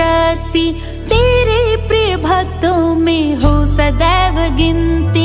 शक्ति तेरे प्रिय भक्तों में हो सदैव गिनती।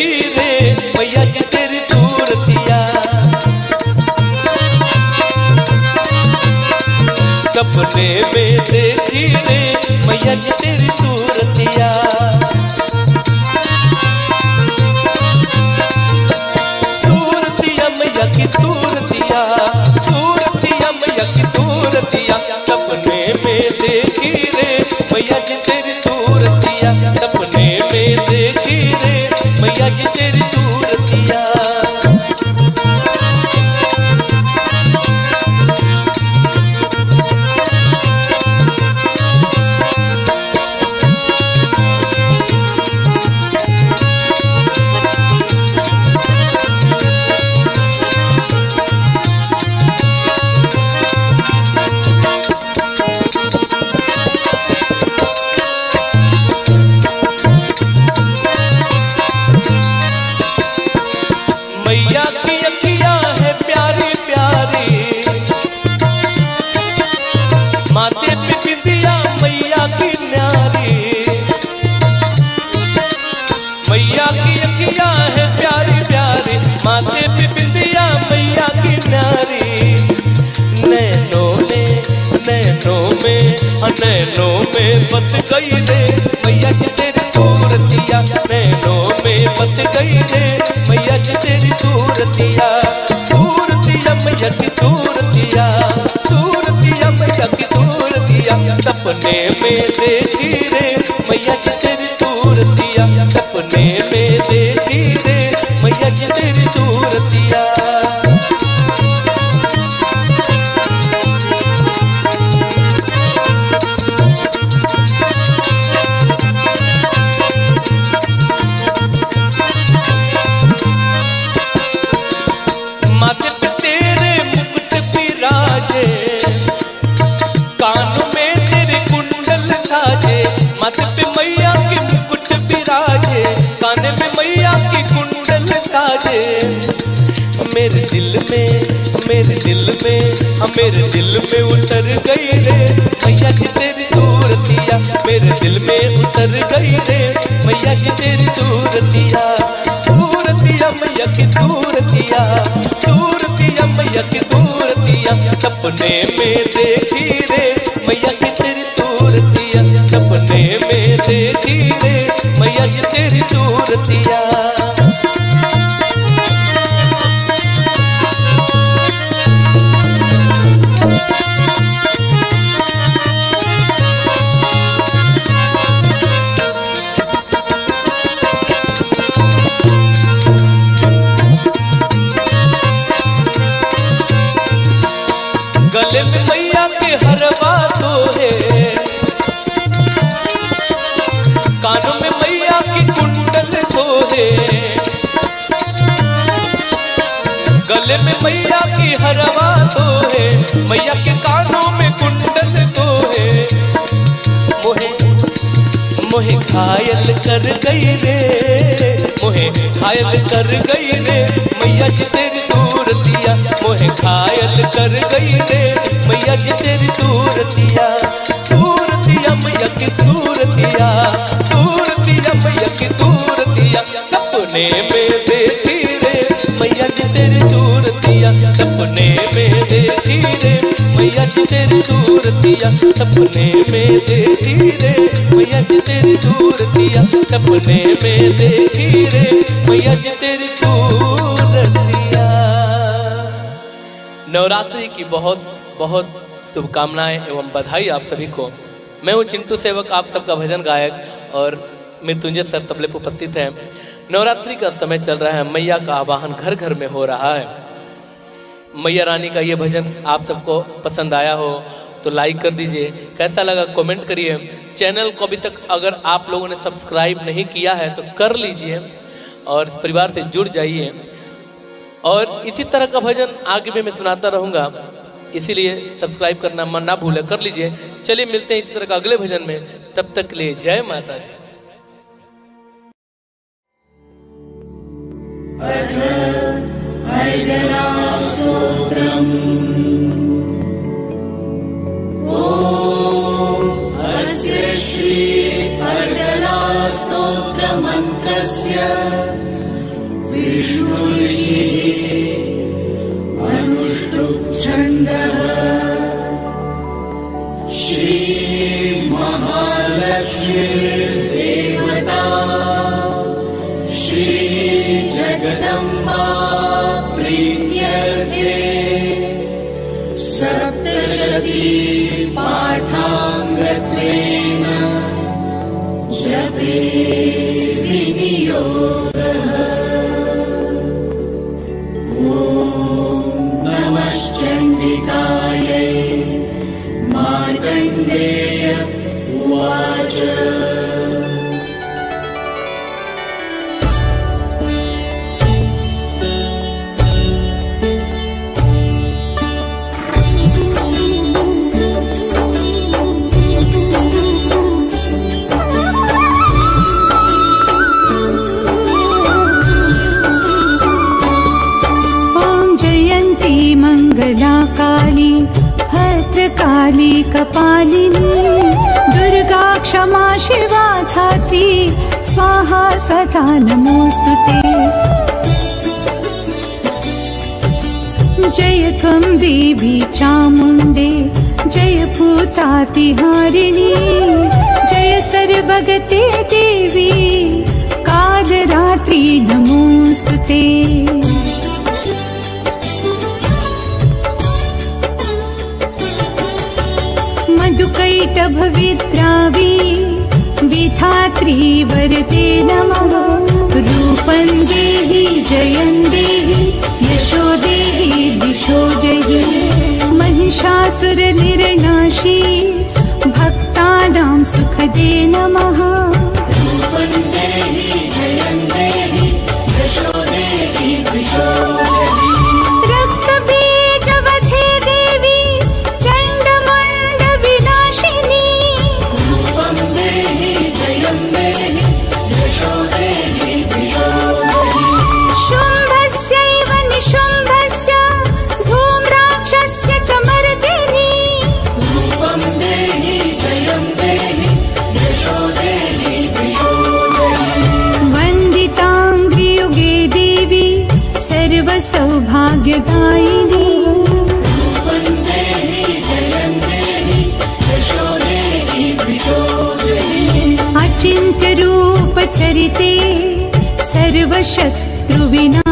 देखी रे मैया जी तेरी सूरतिया सपने में देखी रे, मैया जी तेरी सूरतिया सूरतिया मैया की सूरतिया सूरतिया मैया की सूरतिया सपने में देखी रे, मैया जी तेरी सूरतिया मैया तेरी सूरतिया नैनों में बस गई रे। मैया जी तेरी सूरतिया, नैनों में बस गई रे। मैया जी तेरी सूरतिया सूरतिया, मैया की सूरतिया सूरतिया, मैया की सूरतिया। सपने में देखी रे, मैया जी तेरी सूरतिया। सपने में देखी रे मैया की तेरी सूरतिया सपने में देखी रे। गले में मैया की हरवा सोहे मैया के कानों में कुंडल सोहे। मोहे मोहे घायल कर गई रे, मोहे घायल कर गई रे, मैया जी तेरी सूरतिया। मोहे घायल कर गई रे, मैया जी तेरी सूरतिया। सूरतिया मैया की सूरतिया सूरतिया मैया की सूरतिया। सपने में सपने में देखी रे। मैया जी तेरी सपने में देखी रे। मैया जी तेरी सपने में देखी रे। मैया जी तेरी नवरात्रि की बहुत बहुत शुभकामनाएँ एवं बधाई आप सभी को। मैं हूँ चिंटू सेवक, आप सबका भजन गायक और मृत्युंजय सर तबले पर उपस्थित हैं। नवरात्रि का समय चल रहा है, मैया का आवाहन घर घर में हो रहा है। मैया रानी का ये भजन आप सबको पसंद आया हो तो लाइक कर दीजिए। कैसा लगा कमेंट करिए। चैनल को अभी तक अगर आप लोगों ने सब्सक्राइब नहीं किया है तो कर लीजिए और परिवार से जुड़ जाइए। और इसी तरह का भजन आगे भी मैं सुनाता रहूँगा, इसीलिए सब्सक्राइब करना मन ना भूले, कर लीजिए। चलिए, मिलते हैं इसी तरह का अगले भजन में। तब तक लिए जय माता अस्य श्री अर्दलास्तोत्रमन्त्रस्य विष्णुषे अरुष्टुच्छन्दः श्रीमहालक्ष्म श्चण्डितायै मार्गण्डेय उवाच भद्रकाली कपालिनी दुर्गा क्षमा शिवा धात्री स्वाहा स्वधा नमोऽस्तु ते। जय त्वं देवी चामुण्डे जय भूतातिहारिणी जय सर्वगते देवी कालरात्रि नमोऽस्तु ते मधुकैटभविद्रावी विधात्री वरते नमः। रूपं देहि जयं देहि यशो देहि दिशो जयि महिषासुरनिर्नाशी भक्तानां सुखदे नमः सर्वशत्रुविनाशिनी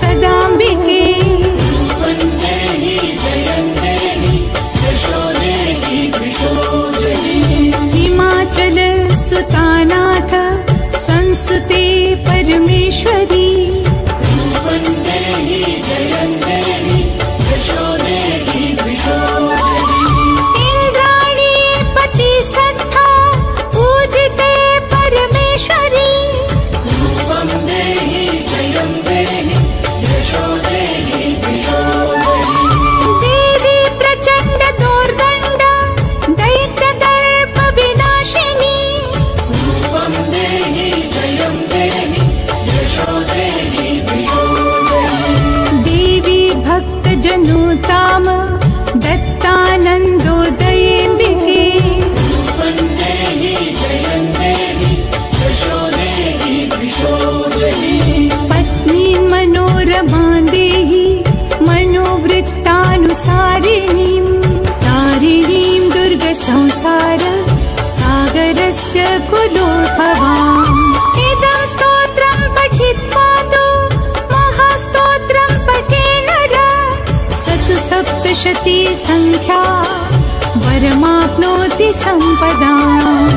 सदाम्बिके। हिमाचल सुतानाथ संस्तुते परमेश्वरी संख्या वरमाप्नोति सम्पदा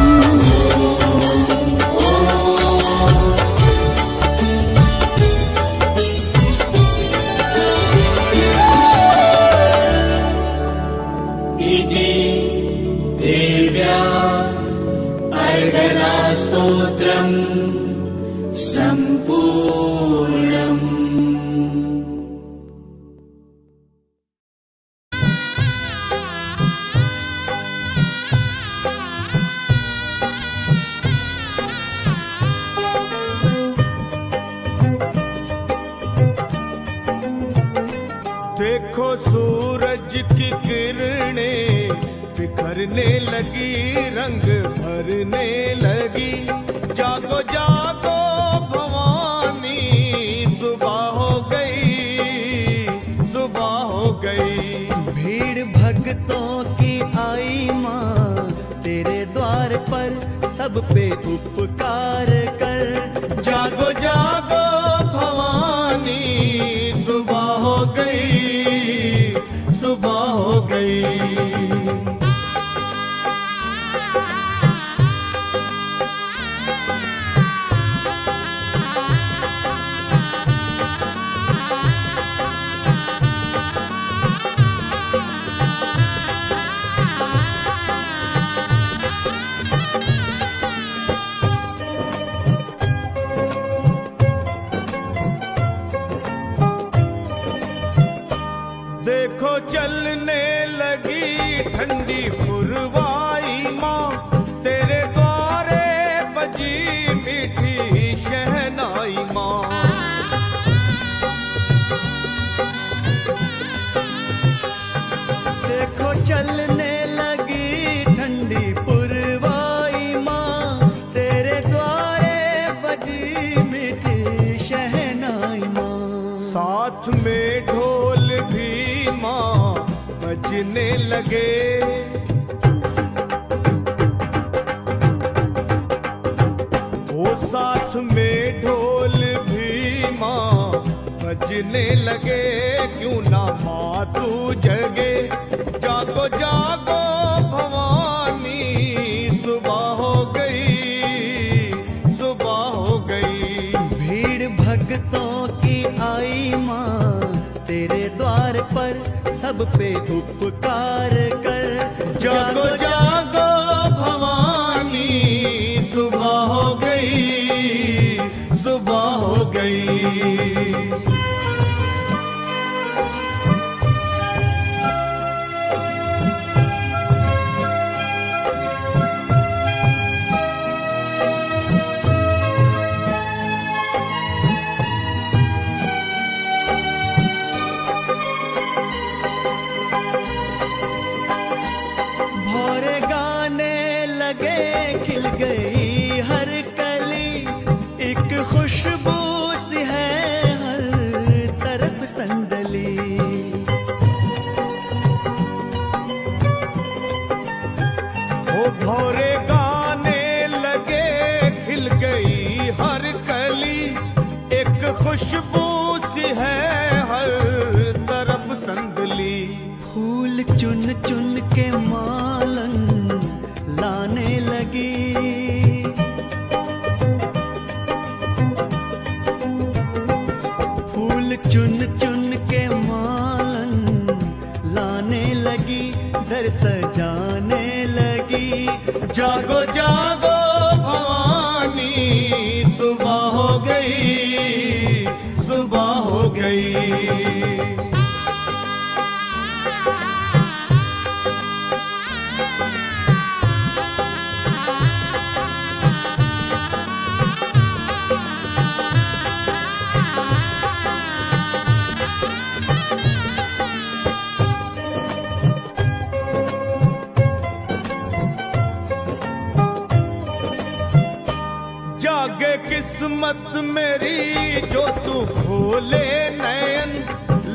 किस्मत मेरी जो तू खोले नयन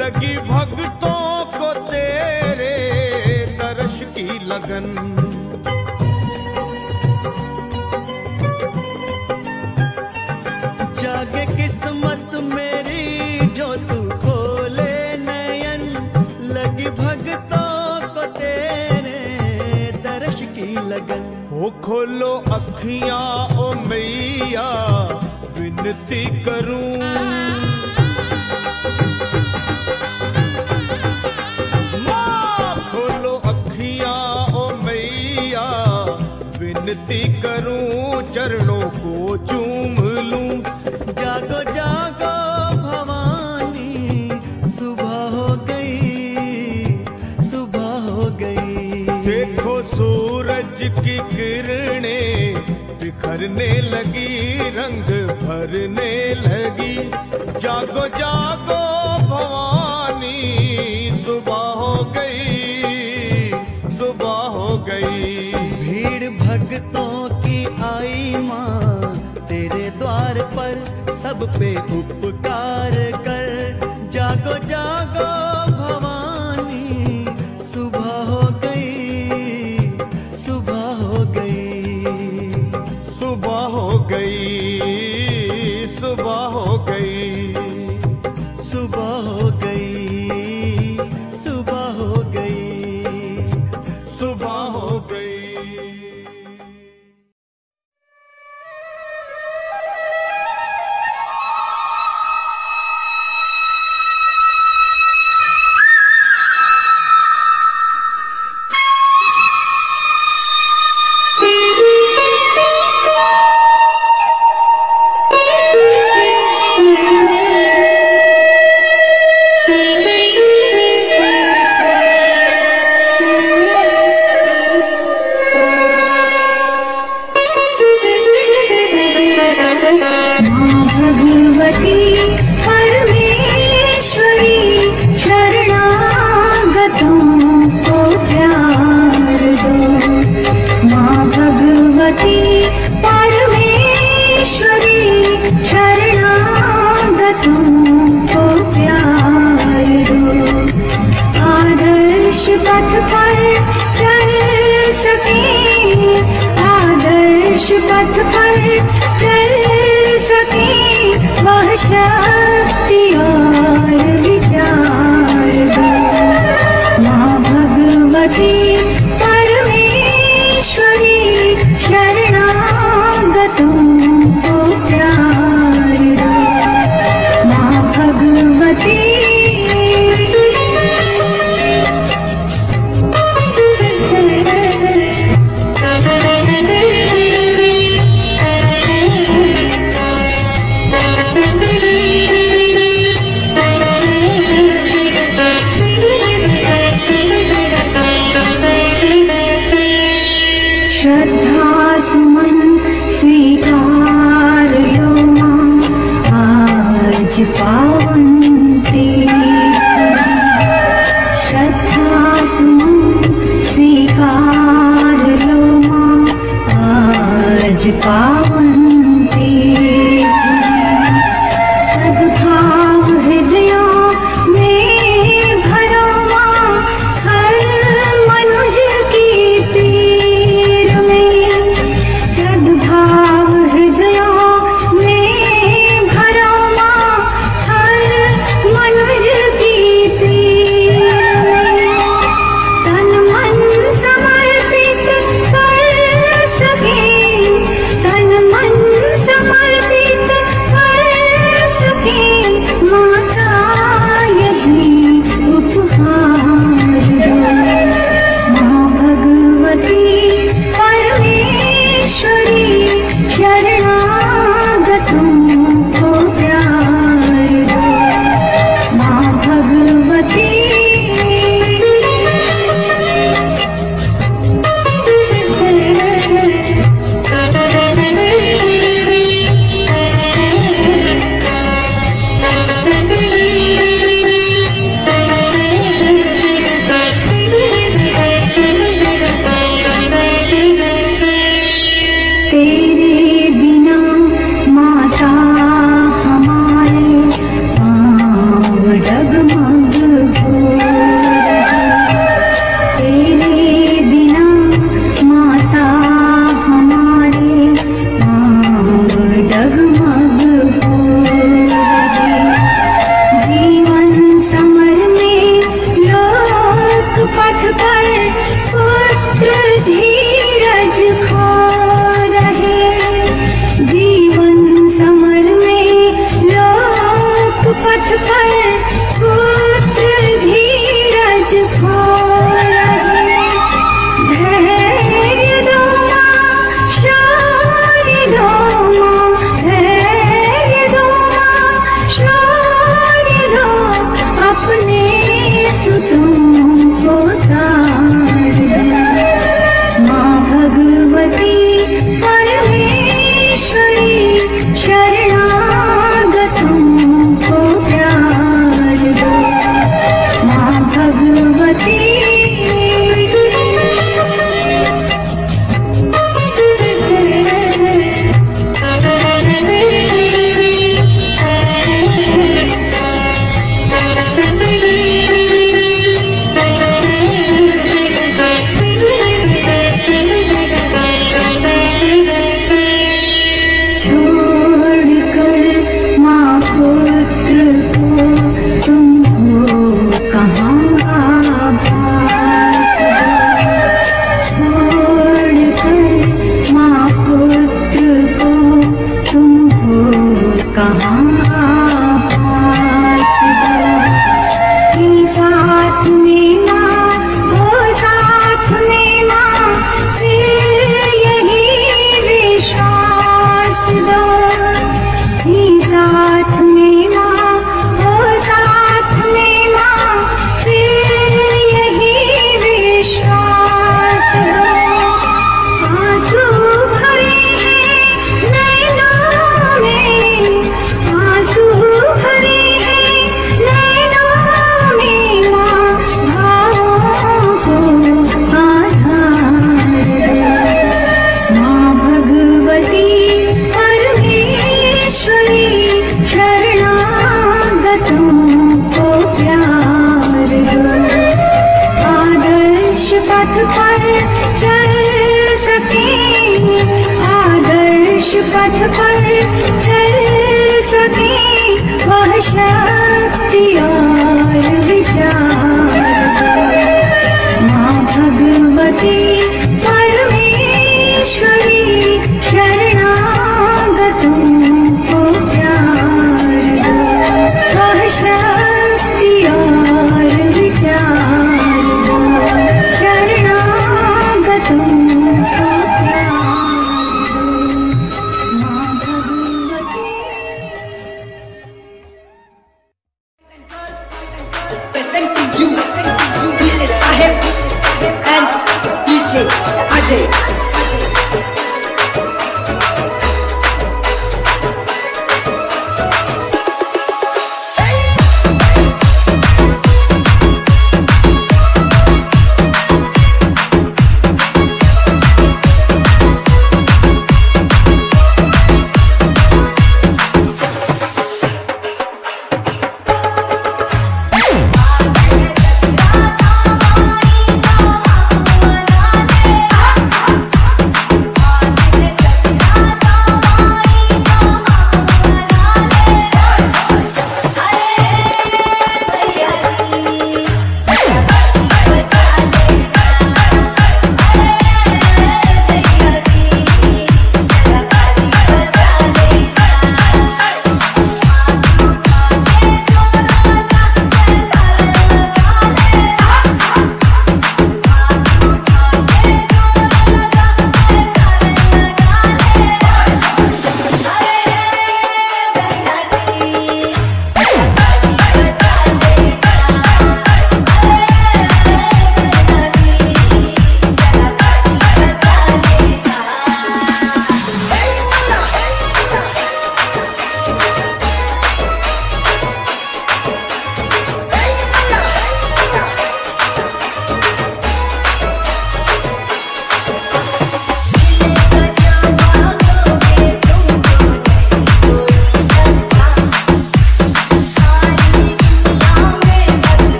लगी भक्तों को तेरे दर्श की लगन। हो खोलो अखिया ओ मैया विनती करूँ। खोलो अखियाँ ओ मैया विनती करूँ चरणों की किरणे बिखरने लगी, रंग भरने लगी। जागो जागो भवानी, सुबह हो गई, सुबह हो गई। भीड़ भक्तों की आई माँ, तेरे द्वार पर सब पे उपकार कर। जागो जागो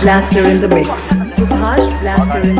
Blaster in the mix. Subhash Blaster in the mix.